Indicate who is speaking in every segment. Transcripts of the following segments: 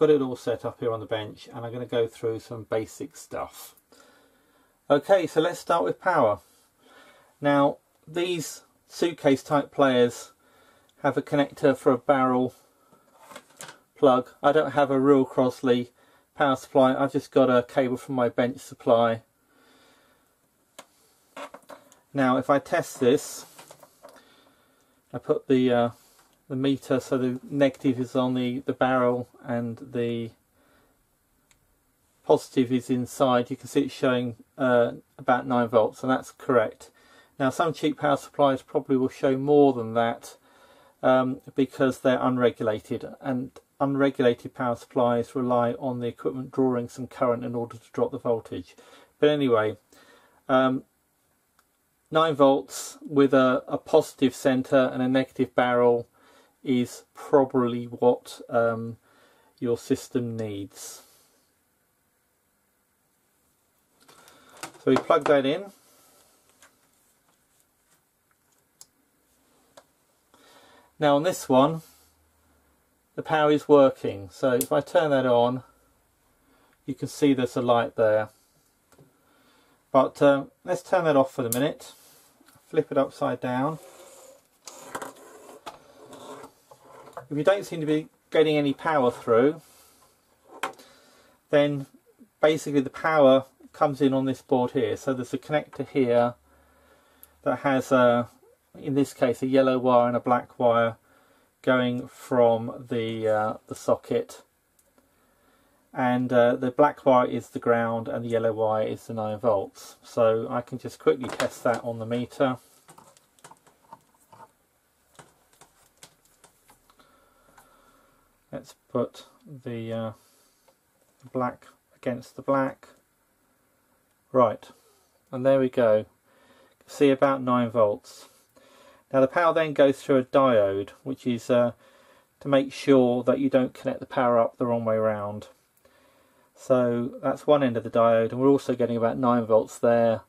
Speaker 1: got it all set up here on the bench and I'm going to go through some basic stuff. Okay, so let's start with power. Now, these suitcase type players have a connector for a barrel plug. I don't have a real Crosley power supply. I've just got a cable from my bench supply. Now, if I test this, I put the uh, the meter so the negative is on the, the barrel and the positive is inside. You can see it's showing uh, about 9 volts and that's correct. Now some cheap power supplies probably will show more than that um, because they're unregulated and unregulated power supplies rely on the equipment drawing some current in order to drop the voltage. But anyway, um, 9 volts with a, a positive centre and a negative barrel is probably what um, your system needs. So we plug that in. Now on this one, the power is working. So if I turn that on, you can see there's a light there. But um, let's turn that off for the minute. Flip it upside down. If you don't seem to be getting any power through, then basically the power comes in on this board here. So there's a connector here that has a, in this case, a yellow wire and a black wire going from the uh, the socket. And uh, the black wire is the ground and the yellow wire is the 9 volts. So I can just quickly test that on the meter. Let's put the uh, black against the black Right, and there we go. See about 9 volts. Now the power then goes through a diode, which is uh, to make sure that you don't connect the power up the wrong way around. So that's one end of the diode, and we're also getting about 9 volts there.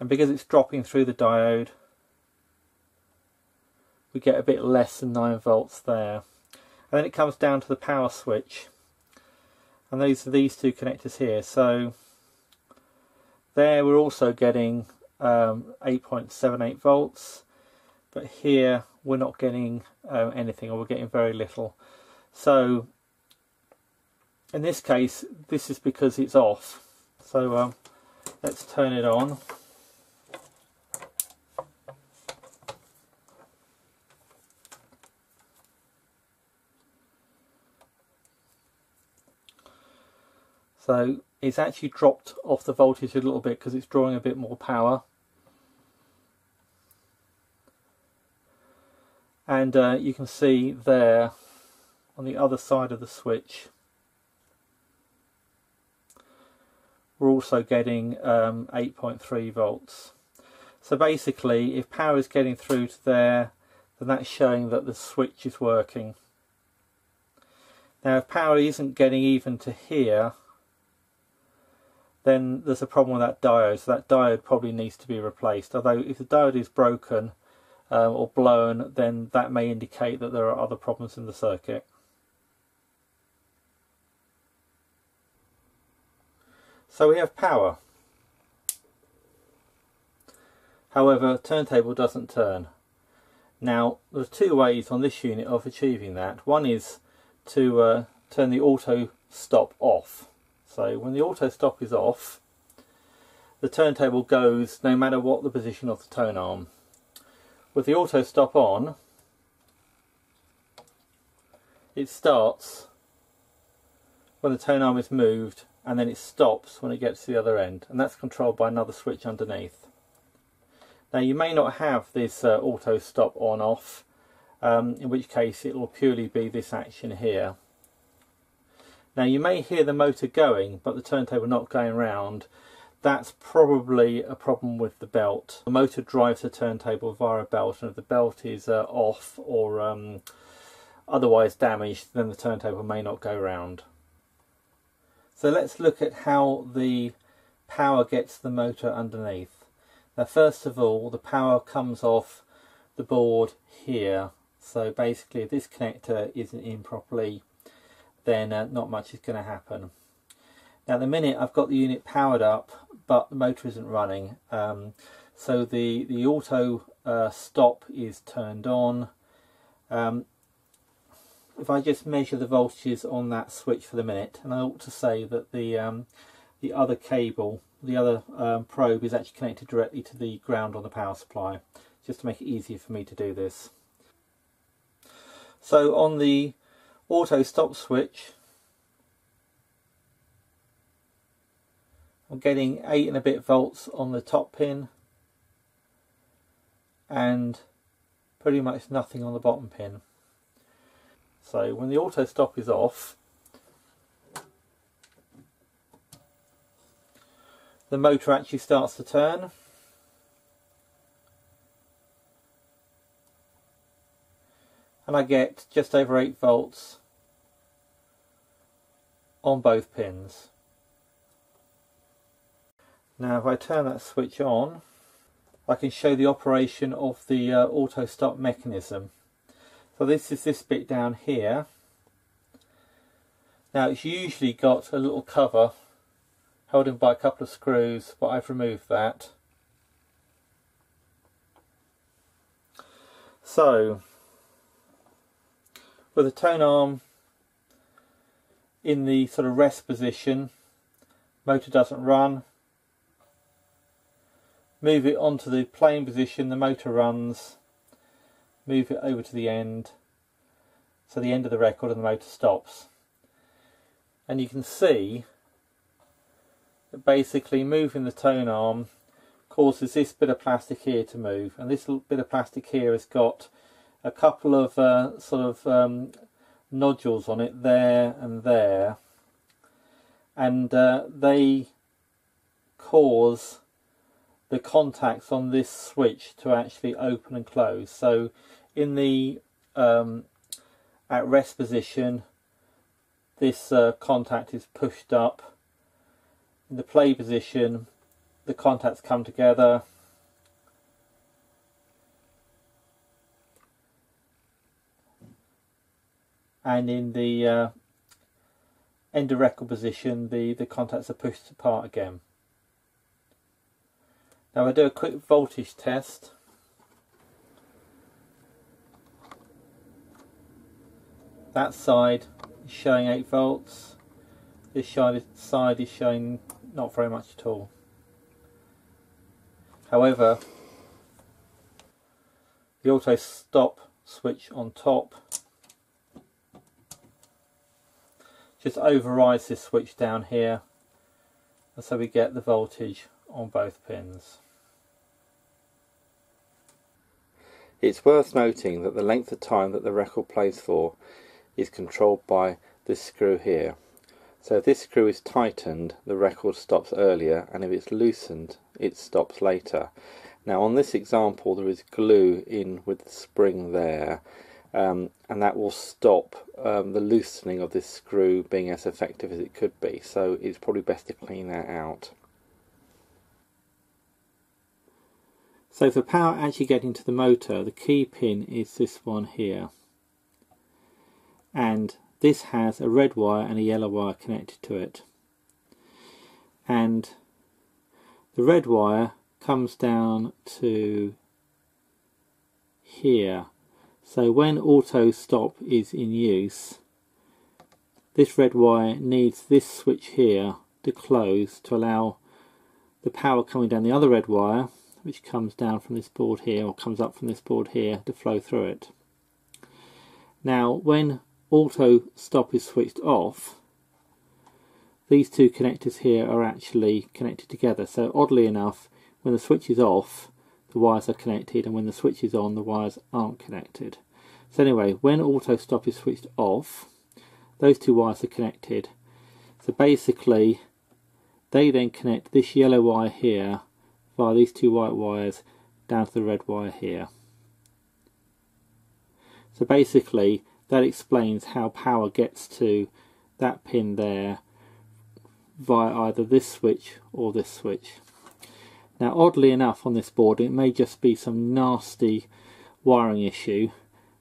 Speaker 1: And because it's dropping through the diode, we get a bit less than 9 volts there. And then it comes down to the power switch. And these are these two connectors here. So there we're also getting um, 8.78 volts. But here we're not getting uh, anything or we're getting very little. So in this case this is because it's off. So um, let's turn it on So it's actually dropped off the voltage a little bit because it's drawing a bit more power. And uh, you can see there on the other side of the switch we're also getting um, 8.3 volts. So basically if power is getting through to there then that's showing that the switch is working. Now if power isn't getting even to here then there's a problem with that diode. So that diode probably needs to be replaced. Although if the diode is broken uh, or blown, then that may indicate that there are other problems in the circuit. So we have power. However, turntable doesn't turn. Now, there's two ways on this unit of achieving that. One is to uh, turn the auto stop off. So when the auto stop is off, the turntable goes no matter what the position of the tone arm. With the auto stop on, it starts when the tone arm is moved and then it stops when it gets to the other end and that's controlled by another switch underneath. Now you may not have this uh, auto stop on off um, in which case it will purely be this action here now you may hear the motor going but the turntable not going round. That's probably a problem with the belt. The motor drives the turntable via a belt and if the belt is uh, off or um, otherwise damaged then the turntable may not go round. So let's look at how the power gets the motor underneath. Now first of all the power comes off the board here So basically this connector isn't in properly then uh, not much is going to happen. Now the minute I've got the unit powered up but the motor isn't running um, so the, the auto uh, stop is turned on. Um, if I just measure the voltages on that switch for the minute and I ought to say that the um, the other cable, the other um, probe is actually connected directly to the ground on the power supply just to make it easier for me to do this. So on the auto stop switch. I'm getting 8 and a bit volts on the top pin. And pretty much nothing on the bottom pin. So when the auto stop is off the motor actually starts to turn. And I get just over 8 volts on both pins. Now if I turn that switch on I can show the operation of the uh, auto stop mechanism. So this is this bit down here. Now it's usually got a little cover held in by a couple of screws but I've removed that. So with the tone arm in the sort of rest position. Motor doesn't run. Move it onto the playing position the motor runs. Move it over to the end. So the end of the record and the motor stops. And you can see that basically moving the tone arm causes this bit of plastic here to move. And this little bit of plastic here has got a couple of uh, sort of um, nodules on it there and there. And uh, they cause the contacts on this switch to actually open and close. So in the um, at rest position this uh, contact is pushed up. In the play position the contacts come together and in the uh, end of record position the, the contacts are pushed apart again. Now I do a quick voltage test. That side is showing 8 volts, this side is showing not very much at all. However, the auto stop switch on top just overrides this switch down here and so we get the voltage on both pins. It's worth noting that the length of time that the record plays for is controlled by this screw here. So if this screw is tightened, the record stops earlier, and if it's loosened, it stops later. Now on this example there is glue in with the spring there, um, and that will stop um, the loosening of this screw being as effective as it could be. So it's probably best to clean that out. So for power actually getting to the motor the key pin is this one here. And this has a red wire and a yellow wire connected to it. And the red wire comes down to here so when auto stop is in use, this red wire needs this switch here to close to allow the power coming down the other red wire, which comes down from this board here or comes up from this board here to flow through it. Now when auto stop is switched off, these two connectors here are actually connected together. So oddly enough, when the switch is off, the wires are connected and when the switch is on the wires aren't connected. So anyway, when auto stop is switched off, those two wires are connected. So basically, they then connect this yellow wire here via these two white wires down to the red wire here. So basically, that explains how power gets to that pin there via either this switch or this switch. Now oddly enough on this board it may just be some nasty wiring issue.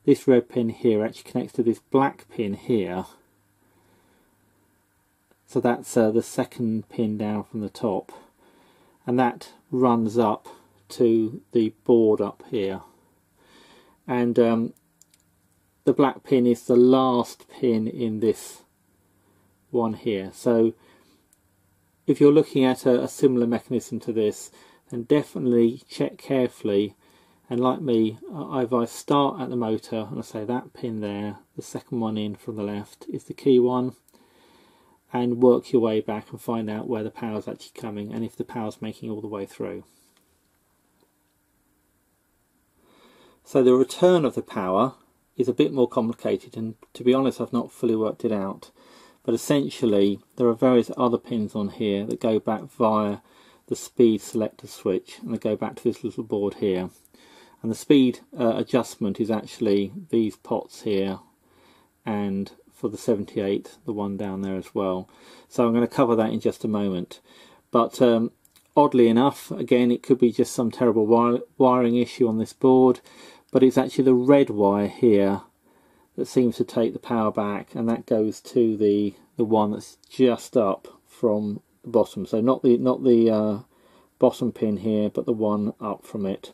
Speaker 1: This red pin here actually connects to this black pin here. So that's uh, the second pin down from the top. And that runs up to the board up here. And um, the black pin is the last pin in this one here. So if you're looking at a, a similar mechanism to this then definitely check carefully and like me I start at the motor and I say that pin there the second one in from the left is the key one and work your way back and find out where the power is actually coming and if the power is making all the way through. So the return of the power is a bit more complicated and to be honest I've not fully worked it out but essentially there are various other pins on here that go back via the speed selector switch and they go back to this little board here. And the speed uh, adjustment is actually these pots here and for the 78 the one down there as well. So I'm going to cover that in just a moment. But um, oddly enough again it could be just some terrible wire wiring issue on this board but it's actually the red wire here that seems to take the power back and that goes to the the one that's just up from the bottom. So not the not the uh, bottom pin here but the one up from it.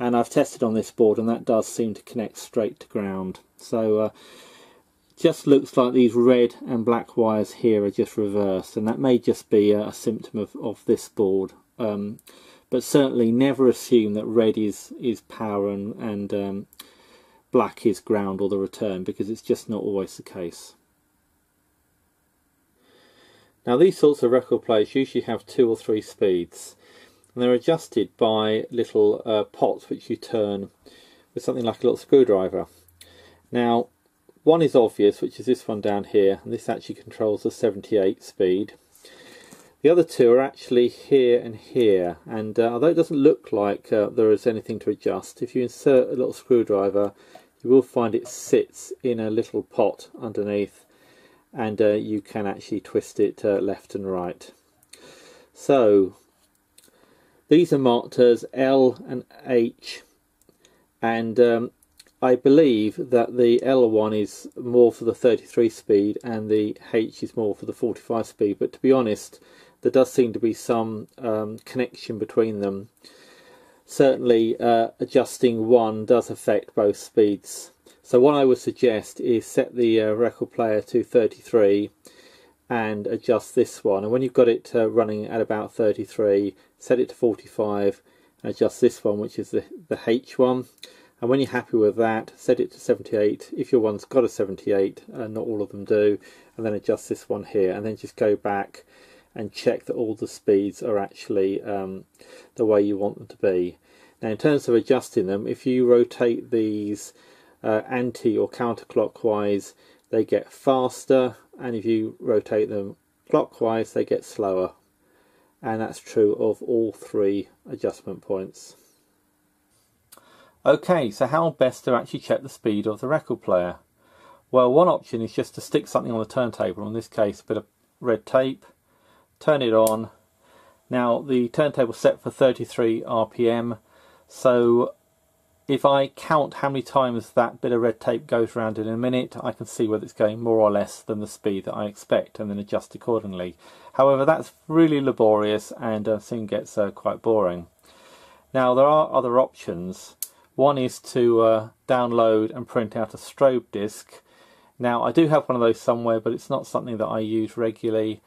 Speaker 1: And I've tested on this board and that does seem to connect straight to ground. So uh, just looks like these red and black wires here are just reversed and that may just be a, a symptom of, of this board. Um, but certainly never assume that red is is power and, and um, black is ground or the return because it's just not always the case. Now these sorts of record players usually have two or three speeds and they're adjusted by little uh, pots which you turn with something like a little screwdriver. Now one is obvious, which is this one down here, and this actually controls the 78 speed. The other two are actually here and here, and uh, although it doesn't look like uh, there is anything to adjust, if you insert a little screwdriver, you will find it sits in a little pot underneath, and uh, you can actually twist it uh, left and right. So, these are marked as L and H, and um, I believe that the L1 is more for the 33 speed and the H is more for the 45 speed but to be honest there does seem to be some um, connection between them. Certainly uh, adjusting one does affect both speeds. So what I would suggest is set the uh, record player to 33 and adjust this one and when you've got it uh, running at about 33 set it to 45 and adjust this one which is the, the H one and when you're happy with that set it to 78 if your one's got a 78 uh, not all of them do and then adjust this one here and then just go back and check that all the speeds are actually um, the way you want them to be. Now in terms of adjusting them if you rotate these uh, anti or counterclockwise they get faster and if you rotate them clockwise they get slower. And that's true of all three adjustment points. Okay, so how best to actually check the speed of the record player? Well, one option is just to stick something on the turntable, in this case a bit of red tape, turn it on. Now the turntable set for 33 RPM, so if I count how many times that bit of red tape goes around in a minute, I can see whether it's going more or less than the speed that I expect and then adjust accordingly. However, that's really laborious and uh, soon gets uh, quite boring. Now there are other options. One is to uh, download and print out a strobe disc. Now I do have one of those somewhere but it's not something that I use regularly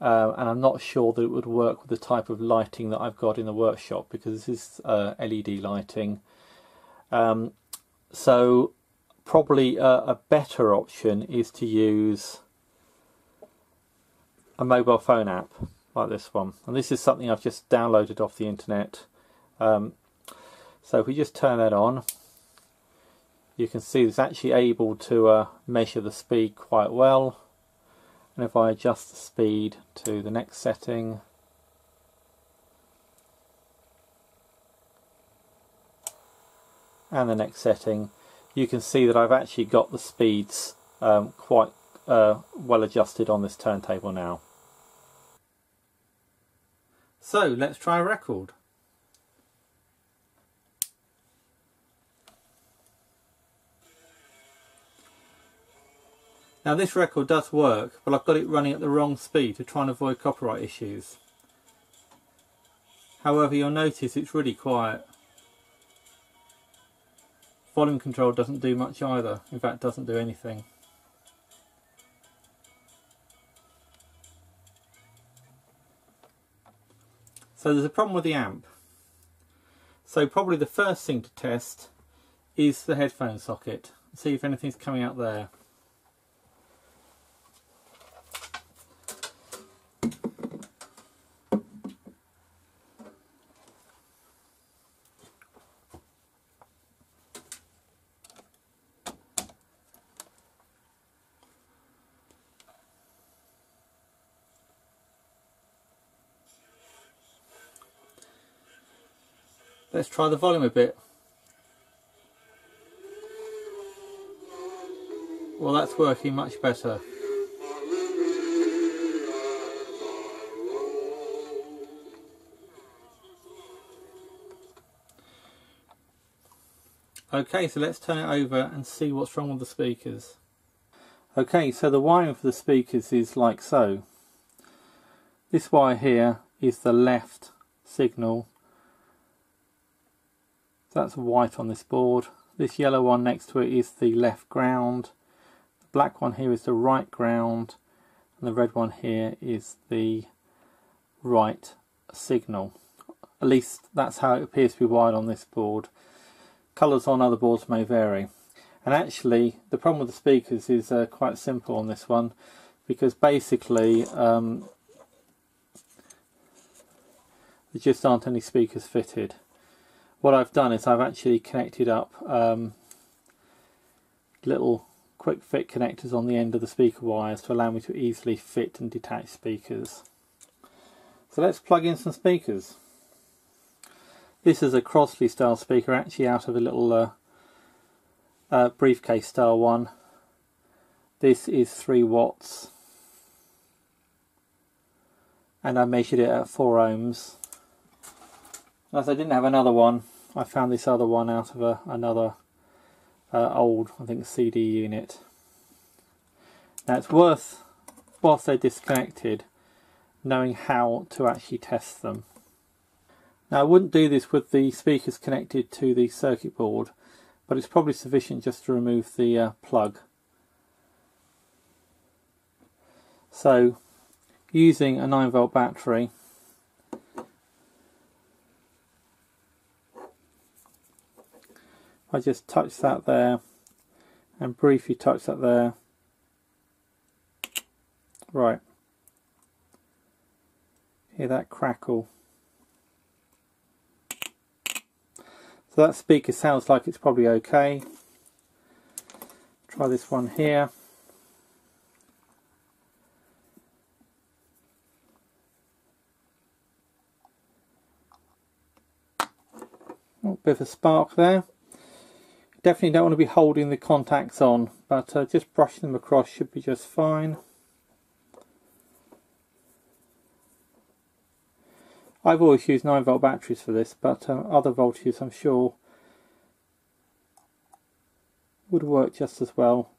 Speaker 1: uh, and I'm not sure that it would work with the type of lighting that I've got in the workshop because this is uh, LED lighting. Um, so probably a, a better option is to use a mobile phone app like this one and this is something I've just downloaded off the internet um, so if we just turn that on, you can see it's actually able to uh, measure the speed quite well. And if I adjust the speed to the next setting, and the next setting, you can see that I've actually got the speeds um, quite uh, well adjusted on this turntable now. So let's try a record. Now this record does work, but I've got it running at the wrong speed to try and avoid copyright issues. However, you'll notice it's really quiet. Volume control doesn't do much either, in fact doesn't do anything. So there's a problem with the amp. So probably the first thing to test is the headphone socket. See if anything's coming out there. Let's try the volume a bit. Well, that's working much better. Okay, so let's turn it over and see what's wrong with the speakers. Okay, so the wiring for the speakers is like so. This wire here is the left signal that's white on this board. This yellow one next to it is the left ground. The black one here is the right ground. And the red one here is the right signal. At least that's how it appears to be wired on this board. Colours on other boards may vary. And actually, the problem with the speakers is uh, quite simple on this one because basically um, there just aren't any speakers fitted what I've done is I've actually connected up um, little quick fit connectors on the end of the speaker wires to allow me to easily fit and detach speakers. So let's plug in some speakers. This is a Crosley style speaker actually out of a little uh, uh, briefcase style one. This is 3 watts and I measured it at 4 ohms. As I didn't have another one I found this other one out of a, another uh, old, I think, CD unit. Now it's worth, whilst they're disconnected, knowing how to actually test them. Now I wouldn't do this with the speakers connected to the circuit board, but it's probably sufficient just to remove the uh, plug. So, using a 9 volt battery, I just touch that there and briefly touch that there. Right. Hear that crackle. So that speaker sounds like it's probably okay. Try this one here. Oh, bit of a spark there. Definitely don't want to be holding the contacts on, but uh, just brushing them across should be just fine. I've always used 9 volt batteries for this, but uh, other voltages I'm sure would work just as well.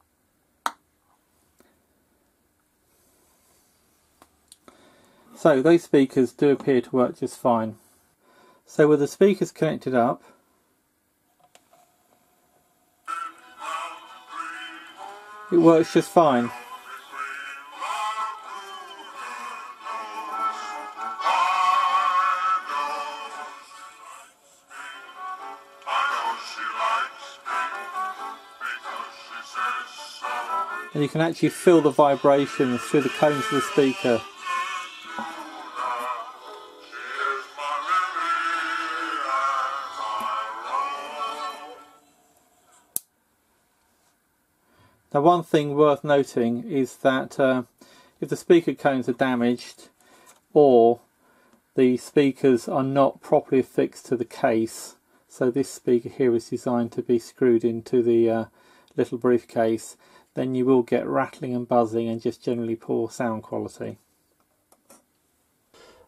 Speaker 1: So those speakers do appear to work just fine. So with the speakers connected up, It works just fine. And you can actually feel the vibrations through the cones of the speaker. Now one thing worth noting is that uh, if the speaker cones are damaged or the speakers are not properly affixed to the case, so this speaker here is designed to be screwed into the uh, little briefcase, then you will get rattling and buzzing and just generally poor sound quality.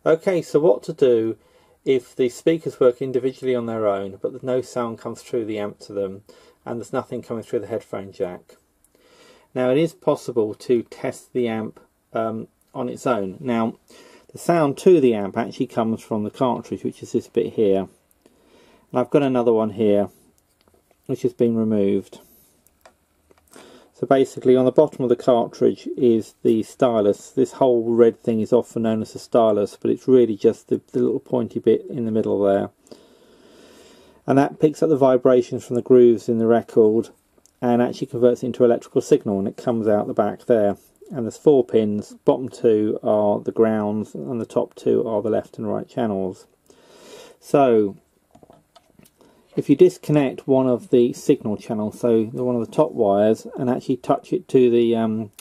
Speaker 1: Okay, so what to do if the speakers work individually on their own but no sound comes through the amp to them and there's nothing coming through the headphone jack. Now it is possible to test the amp um, on its own. Now the sound to the amp actually comes from the cartridge which is this bit here. And I've got another one here which has been removed. So basically on the bottom of the cartridge is the stylus. This whole red thing is often known as a stylus, but it's really just the, the, little pointy bit in the middle there. And that picks up the vibrations from the grooves in the record and actually converts it into electrical signal and it comes out the back there. And there's four pins, bottom two are the grounds and the top two are the left and right channels. So if you disconnect one of the signal channels, so the one of the top wires, and actually touch it to the um,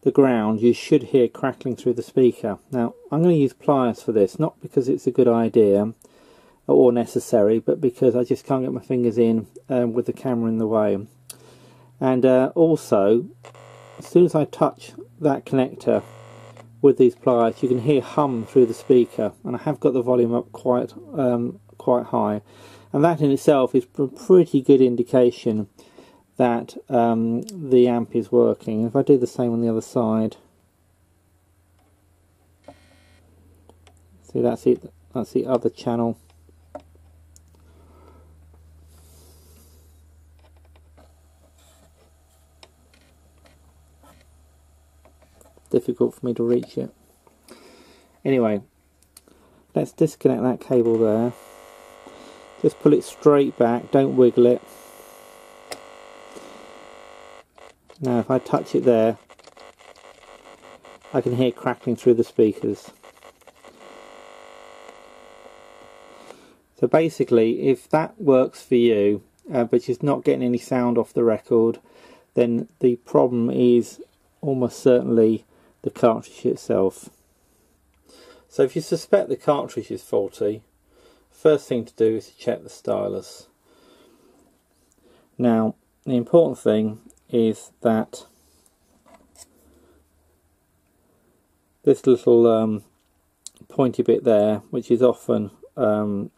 Speaker 1: the ground, you should hear crackling through the speaker. Now, I'm going to use pliers for this, not because it's a good idea or necessary, but because I just can't get my fingers in um, with the camera in the way. And uh, also, as soon as I touch that connector with these pliers, you can hear hum through the speaker, and I have got the volume up quite um, quite high and that in itself is a pretty good indication that um, the amp is working. If I do the same on the other side, see that's it. That's the other channel. Difficult for me to reach it. Anyway, let's disconnect that cable there. Just pull it straight back, don't wiggle it. Now if I touch it there, I can hear crackling through the speakers. So basically, if that works for you, uh, but you're not getting any sound off the record, then the problem is almost certainly the cartridge itself. So if you suspect the cartridge is faulty, first thing to do is to check the stylus. Now, the important thing is that this little um, pointy bit there, which is often um,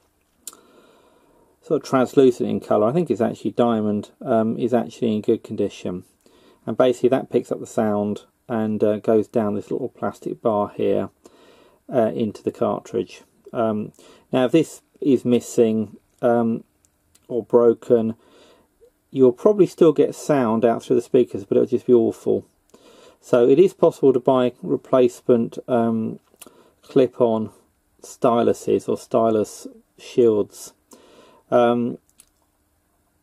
Speaker 1: sort of translucent in colour, I think it's actually diamond, um, is actually in good condition. And basically that picks up the sound and uh, goes down this little plastic bar here uh, into the cartridge. Um, now if this is missing um, or broken, you'll probably still get sound out through the speakers, but it'll just be awful. So it is possible to buy replacement um, clip-on styluses or stylus shields. Um,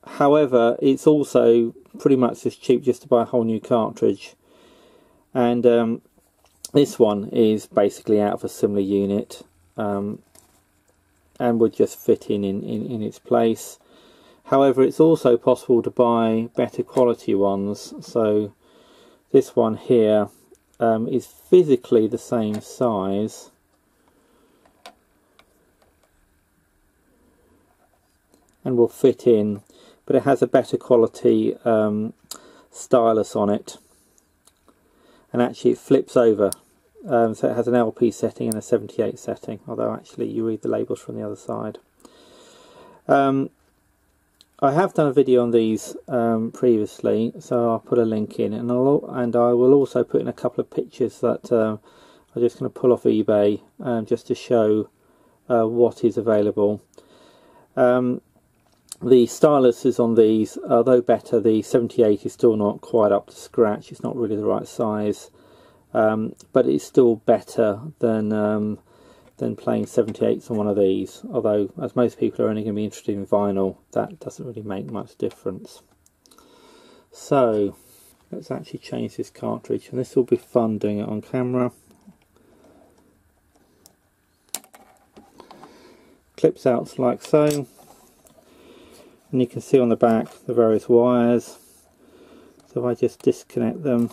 Speaker 1: however, it's also pretty much as cheap just to buy a whole new cartridge. And um, this one is basically out of a similar unit. Um, and would just fit in, in, in, in its place. However, it's also possible to buy better quality ones. So this one here um, is physically the same size. and will fit in but it has a better quality um, stylus on it and actually it flips over um, so it has an LP setting and a 78 setting, although actually you read the labels from the other side. Um, I have done a video on these um, previously, so I'll put a link in, and I'll and I will also put in a couple of pictures that uh, I'm just going to pull off eBay um, just to show uh, what is available. The styluses on these, although better, the 78 is still not quite up to scratch. It's not really the right size. Um, but it's still better than um, than playing 78s on one of these. Although as most people are only going to be interested in vinyl that doesn't really make much difference. So let's actually change this cartridge and this will be fun doing it on camera. Clips out like so and you can see on the back the various wires. So if I just disconnect them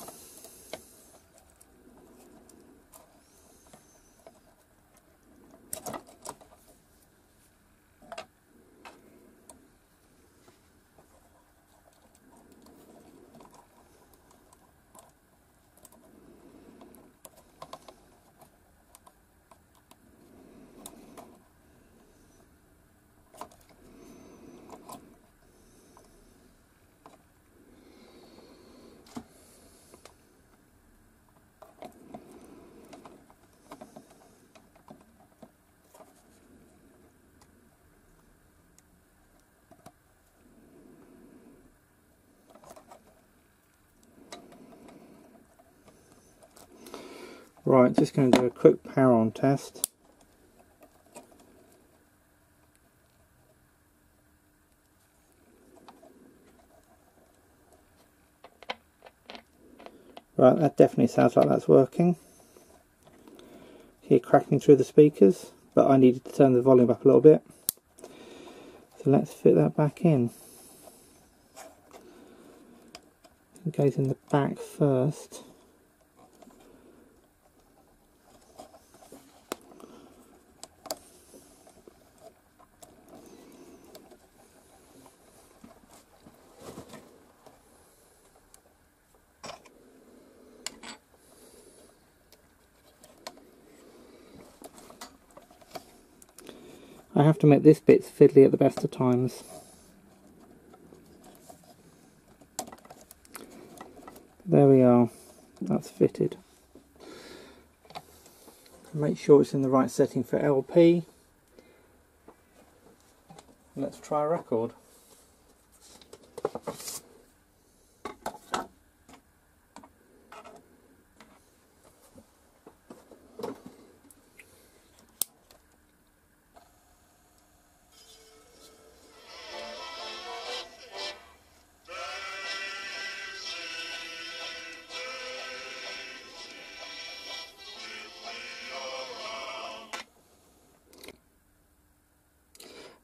Speaker 1: Right, just going to do a quick power on test. Right, that definitely sounds like that's working. Hear cracking through the speakers, but I needed to turn the volume up a little bit. So let's fit that back in. It goes in the back first. To make this bit fiddly at the best of times. There we are, that's fitted. Make sure it's in the right setting for LP. Let's try a record.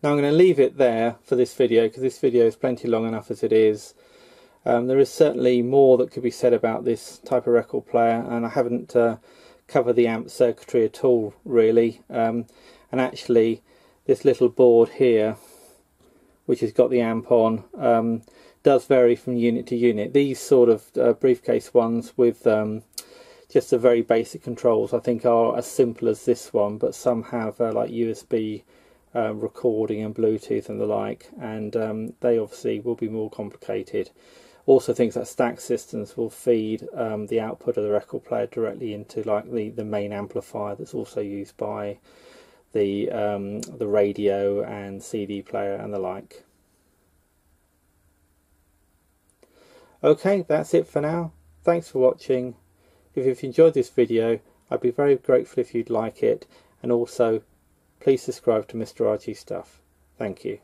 Speaker 1: Now I'm going to leave it there for this video because this video is plenty long enough as it is. Um, there is certainly more that could be said about this type of record player and I haven't uh, covered the amp circuitry at all really um, and actually this little board here which has got the amp on um, does vary from unit to unit. These sort of uh, briefcase ones with um, just the very basic controls I think are as simple as this one but some have uh, like USB uh, recording and Bluetooth and the like, and um, they obviously will be more complicated. Also, things like stack systems will feed um, the output of the record player directly into like the, the main amplifier that's also used by the um, the radio and CD player and the like. Okay, that's it for now. Thanks for watching. If you've enjoyed this video, I'd be very grateful if you'd like it, and also please subscribe to Mr. RG Stuff. Thank you.